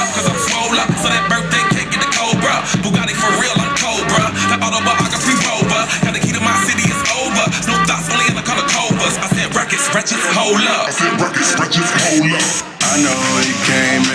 up, cause I'm swole up. So that birthday cake get the Cobra. Bugatti for real, I'm Cobra. That autobiography over. Got the key to my city, it's over. No thoughts, only in the color Cobras. I said, rackets, wretches, hold up. I said, rackets, wretches, hold up. I know he came